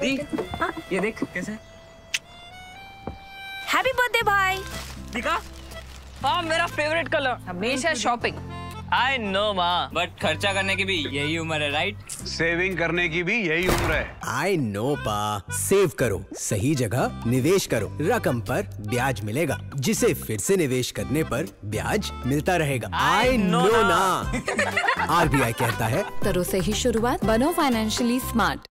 दी। ये देख कैसे? हैप्पी बर्थडे भाई दिखा? हाँ मेरा फेवरेट कलर हमेशा शॉपिंग आई नो माँ। बट खर्चा करने की भी यही उम्र है राइट सेविंग करने की भी यही उम्र है। आई नो पा। सेव करो। सही जगह निवेश करो। रकम पर ब्याज मिलेगा। जिसे फिर से निवेश करने पर ब्याज मिलता रहेगा। I know. ना। आर बी आई कहता है करो सही शुरुआत बनो फाइनेंशियली स्मार्ट